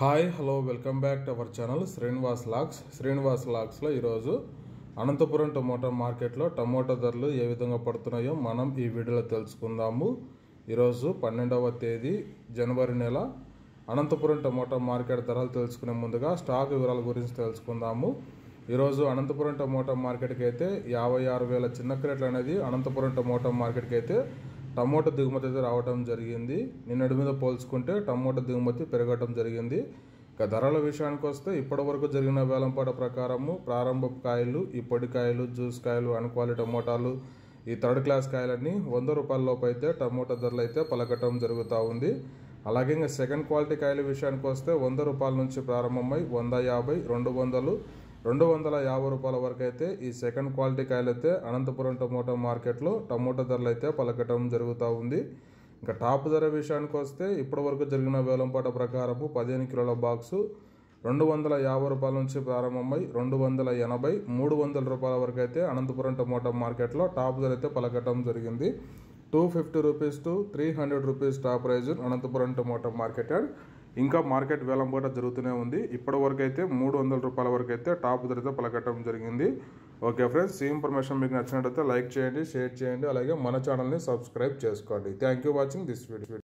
Hi hello welcome back to our channel Srinivas lakhs. Srinivas లాక్స్లో ఈరోజు Anantapuram tomato మార్కెట్లో టమోటా ధరలు ఏ విధంగా పడుతున్నాయో మనం ఈ వీడియోలో తెలుసుకుందాము. ఈరోజు పన్నెండవ తేదీ జనవరి నెల. అనంతపురం టమోటా మార్కెట్ ధరలు తెలుసుకునే ముందుగా స్టాక్ వివరాల గురించి తెలుసుకుందాము. ఈరోజు అనంతపురం టమోటా మార్కెట్కి అయితే యాభై ఆరు వేల చిన్న క్రేట్లు అనేది అనంతపురం టమోటా మార్కెట్కి అయితే టమోటా దిగుమతి అయితే రావడం జరిగింది. నిన్నటి మీద పోల్చుకుంటే టమోటా దిగుమతి పెరగడం జరిగింది. ఇక ధరల విషయానికి వస్తే ఇప్పటి వరకు జరిగిన వేలంపాట ప్రకారము ప్రారంభ కాయలు ఇప్పటి కాయలు జ్యూస్ కాయలు అన్క్వాలి టమోటాలు ఈ థర్డ్ క్లాస్ కాయలన్నీ వంద రూపాయల లోపు అయితే టమోటా ధరలు అయితే పలకటం జరుగుతూ ఉంది. అలాగే ఇంకా సెకండ్ క్వాలిటీ కాయల విషయానికి వస్తే వంద రూపాయల నుంచి ప్రారంభమై వంద యాభై రెండు వందలు రెండు వందల యాభై రూపాయల వరకు అయితే ఈ సెకండ్ క్వాలిటీ కాయలు అయితే అనంతపురం టమోటా మార్కెట్లో టమోటా ధరలు అయితే పలకటం జరుగుతూ ఉంది. ఇంకా టాప్ ధర విషయానికి వస్తే ఇప్పటి వరకు జరిగిన వేలంపాట ప్రకారము పదిహేను కిలోల బాక్సు రెండు వందల యాభై రూపాయల నుంచి ప్రారంభమై రెండు వందల ఎనభై మూడు వందల రూపాయల వరకు అయితే అనంతపురం టమోటా మార్కెట్లో టాప్ ధర అయితే పలకటం జరిగింది. Two fifty rupees to three hundred rupees top price Anantapuram tomato market and ఇంకా మార్కెట్ వేలంపాట జరుగుతూనే ఉంది. ఇప్పటి వరకు అయితే మూడు వందల రూపాయల వరకు అయితే టాప్ ధరతో పలకటం జరిగింది. ఓకే ఫ్రెండ్స్ ఈ ఇన్ఫర్మేషన్ మీకు నచ్చినట్లయితే లైక్ చేయండి షేర్ చేయండి అలాగే మన ఛానల్ని సబ్స్క్రైబ్ చేసుకోండి. Thank you watching this video.